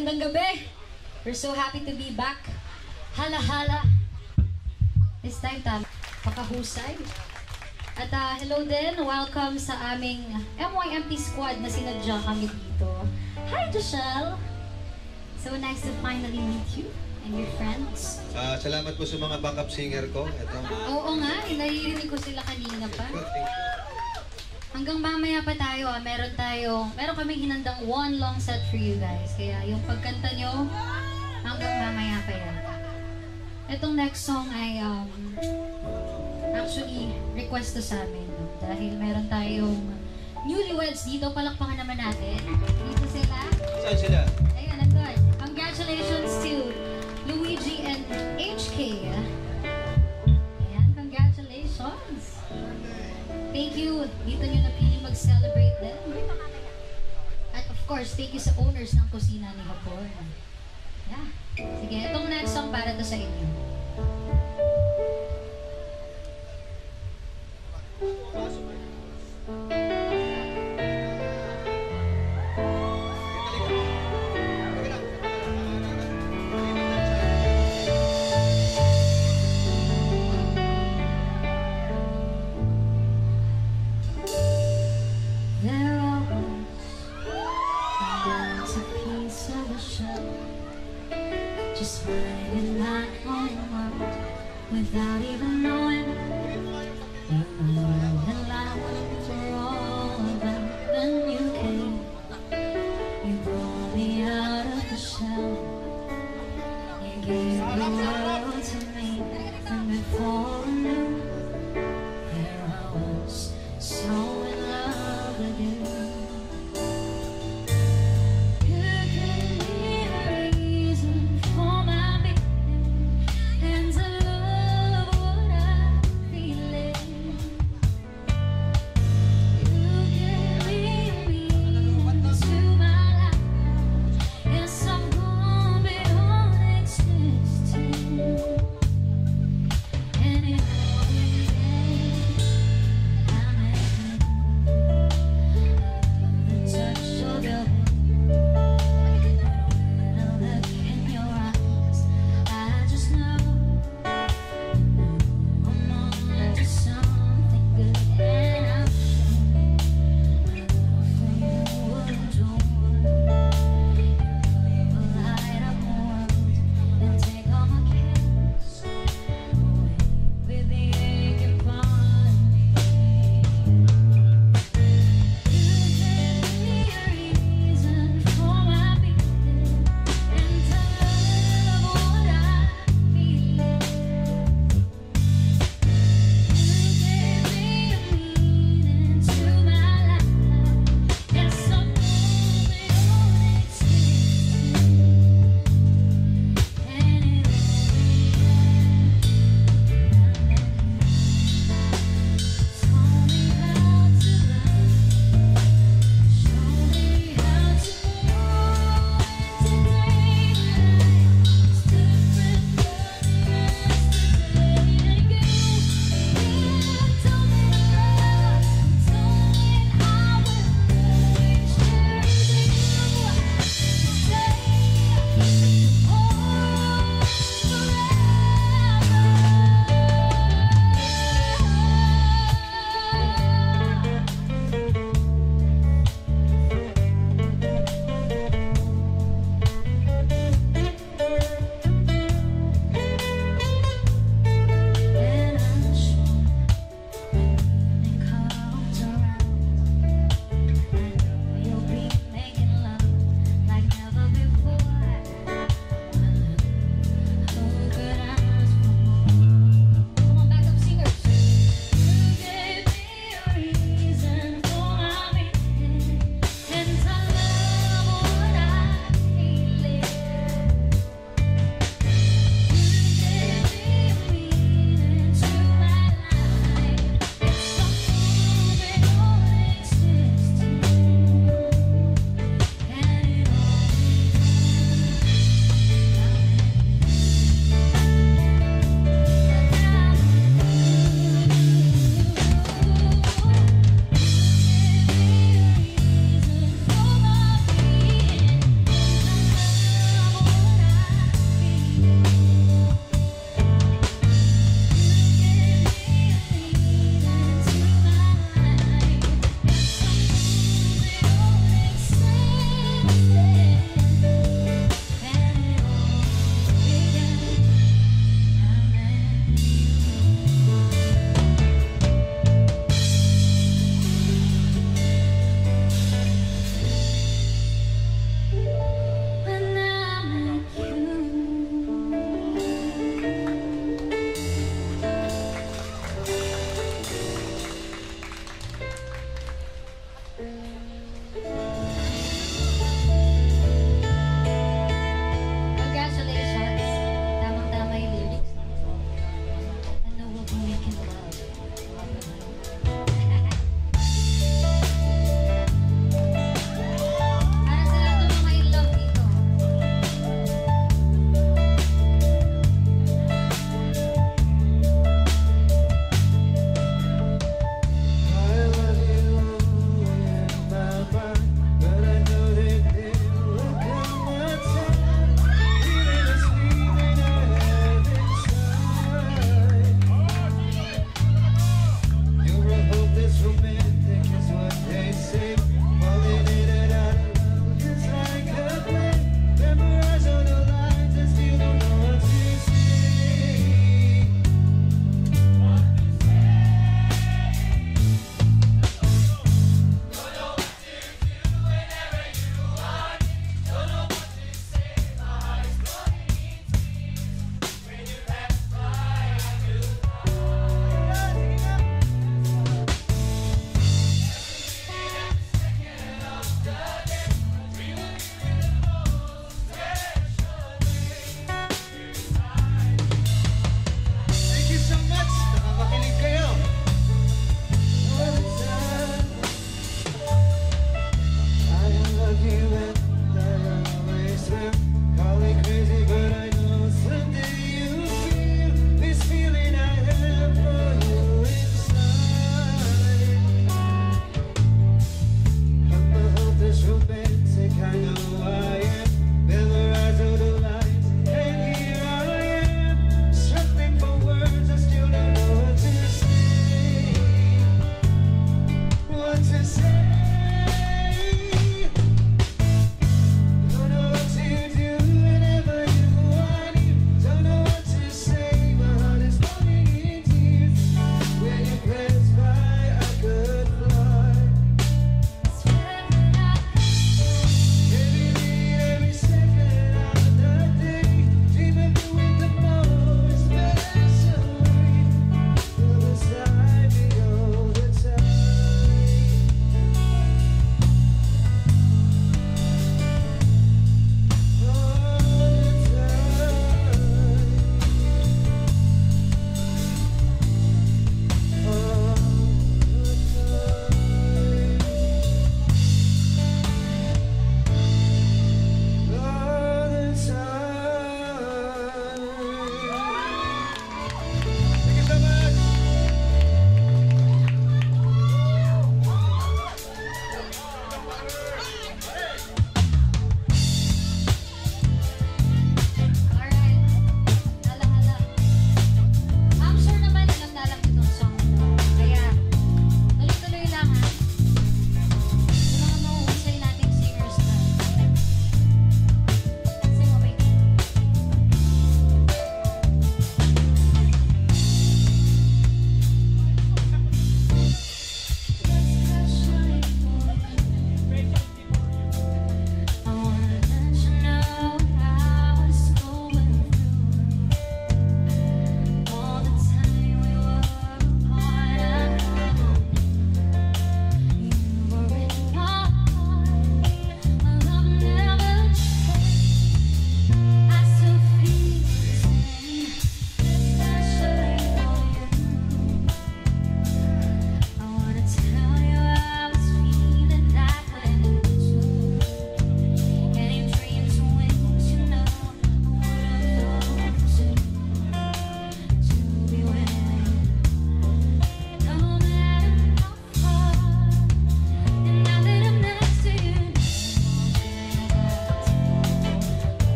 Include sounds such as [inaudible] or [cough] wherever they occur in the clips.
Magandang gabi. We're so happy to be back. Hala-hala. This time, tam, pakahusay. At uh, hello din, welcome sa aming MYMP squad na sinadya kami dito. Hi, Joshelle! So nice to finally meet you and your friends. Ah, salamat po sa mga backup singer ko. Ito. Oo nga, eh, naririnig ko sila kanina pa. Hanggang mamaya pa tayo, ah, meron tayo, meron kaming hinandang one long set for you guys. Kaya yung pagkanta nyo, hanggang mamaya pa yan. Itong next song ay, um, actually, request to sa amin. Dahil meron tayong newlyweds dito, palakpakan naman natin. Dito sila. Saan sila? Ayun, nandun. Congratulations to Luigi and HK. Ayan, congratulations. Thank you. Dito nyo mag-celebrate din. At of course, thank you sa owners ng kusina ni Hapon. Yeah. Sige, itong next song para to sa inyo.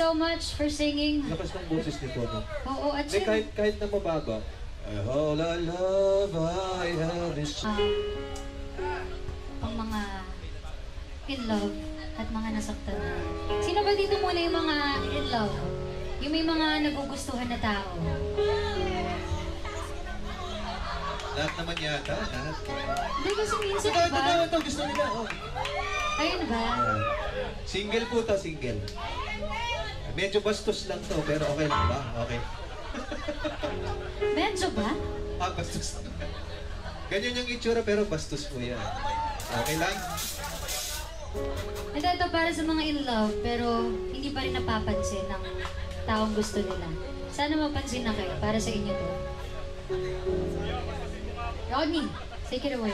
So much for singing. Lakas ng boses nito, no? Oo, at syempre, kahit, kahit na mababa. All I love I have is... ah, ang mga in love at mga nasaktan na. Sino ba dito muna yung mga in love? Yung may mga nagugustuhan na tao. Lahat naman yata, lahat. Hindi kasi minsan, Ito, ito, ito, ito, gusto nila. Oh. Ayun ba? Single po to, single. Medyo bastos lang to, pero okay lang ba? Okay. Medyo ba? [laughs] Ah, bastos. Ganyan yung itsura, pero bastos mo yan. Okay lang? Ito, ito para sa mga in love, pero hindi pa rin napapansin ng taong gusto nila. Sana mapansin na kayo para sa inyo to. Rodney, take it away.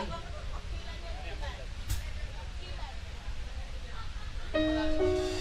Bakit kaya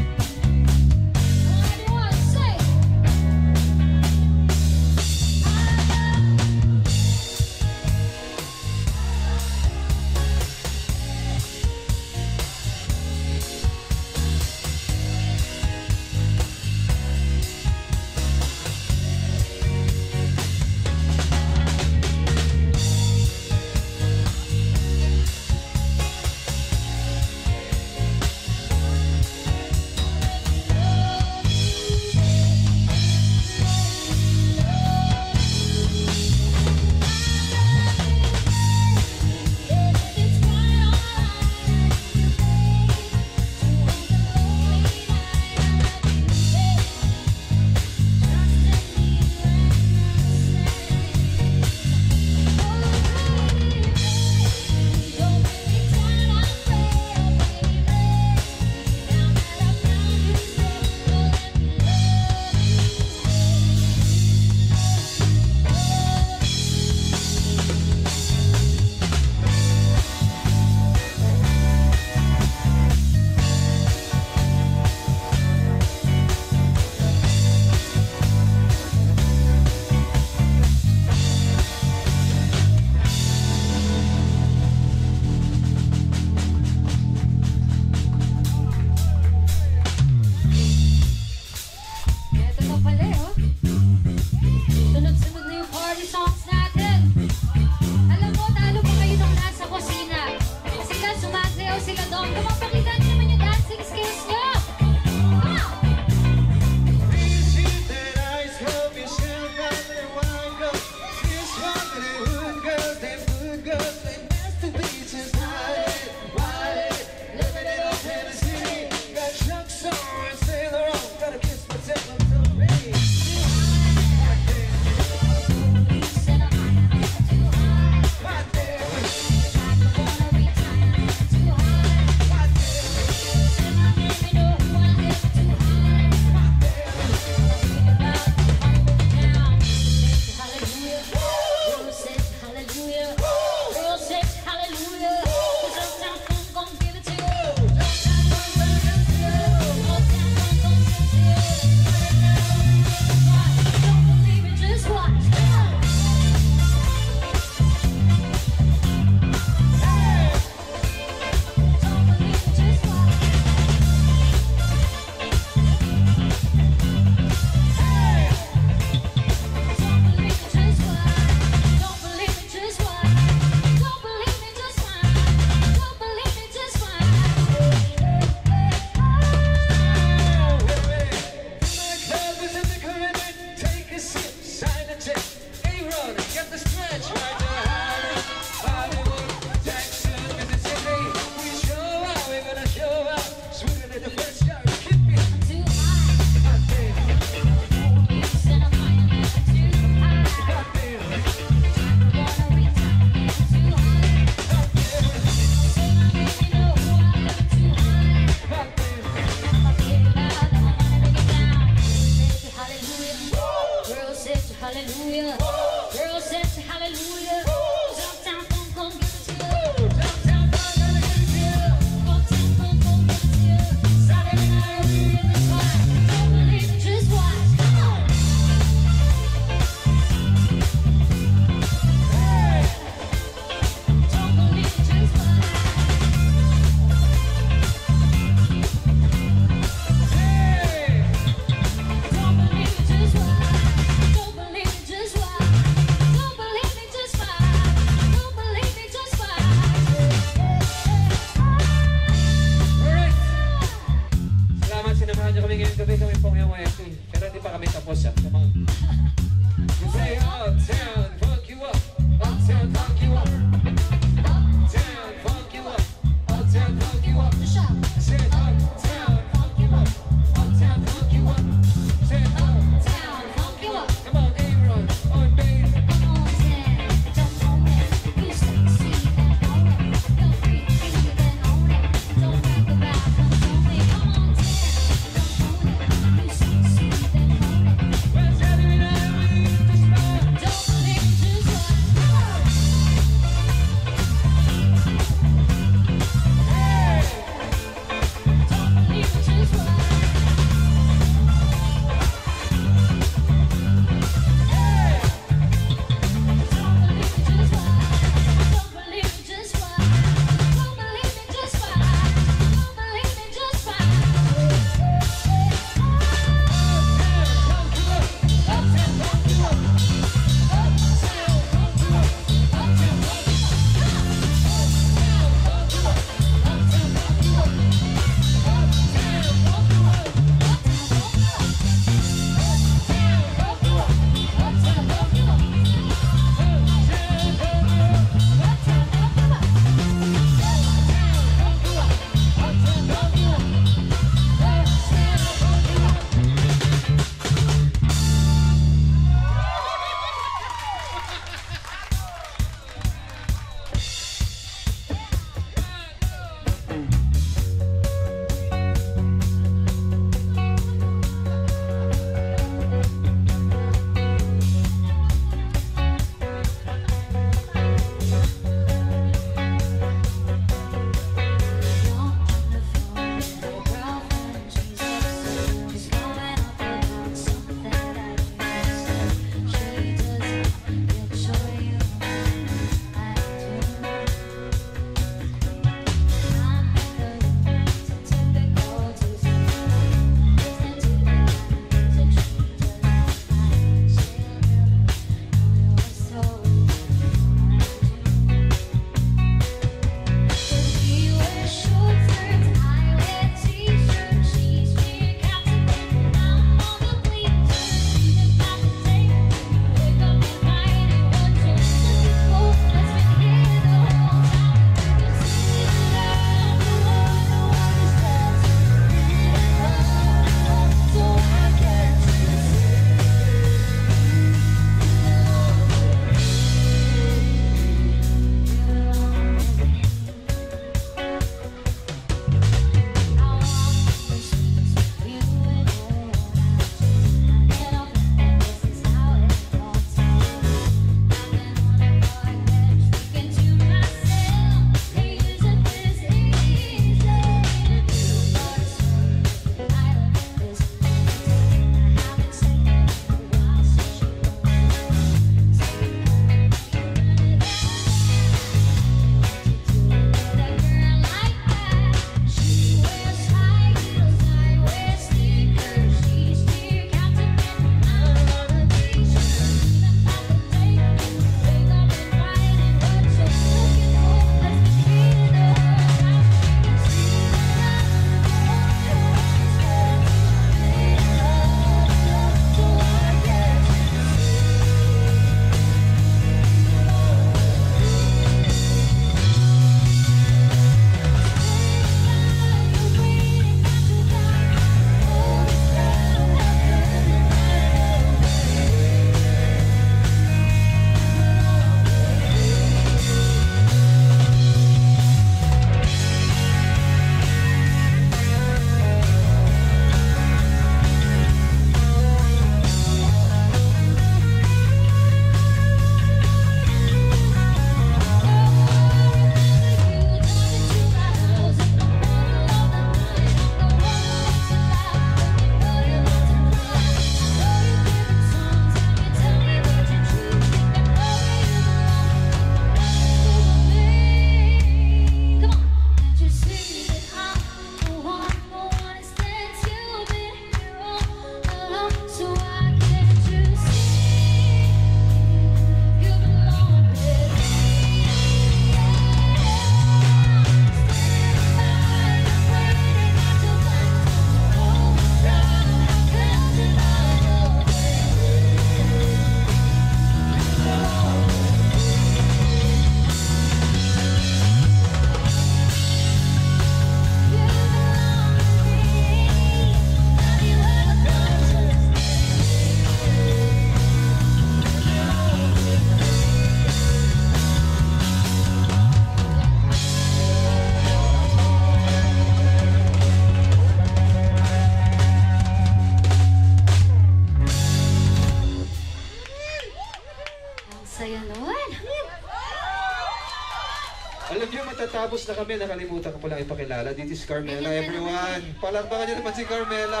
niyo, matatapos na kami. Nakalimutan ko pala ipakilala. This is Carmela, everyone. Palakpakan niyo naman si Carmela.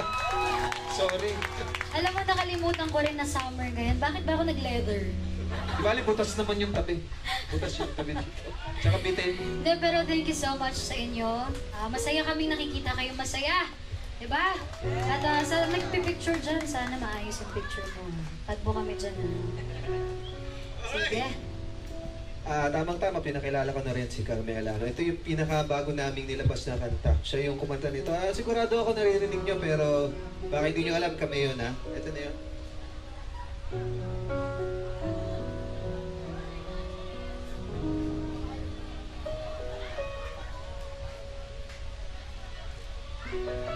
Sorry. Alam mo, nakalimutan ko rin na summer ngayon. Bakit ba ako nag-leather? Di bali, butas naman yung tabi. Butas yung tabi dito. Tsaka bitin. Hindi, pero thank you so much sa inyo. Ah, masaya kaming nakikita kayong masaya. Diba? At ah, sa nagpipicture dyan, sana maayos yung picture mo. Tagbo kami dyan. ah. Sige. Ah, tamang-tama, pinakilala ko na rin si Carmela. No? Ito yung pinakabago naming nilabas na kanta. Siya yung kumanta nito. Ah, sigurado ako naririnig nyo, pero baka hindi nyo alam kami yun, ha? Ito na yun. You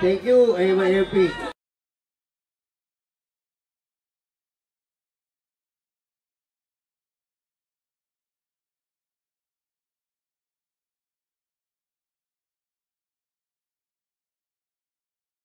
thank you.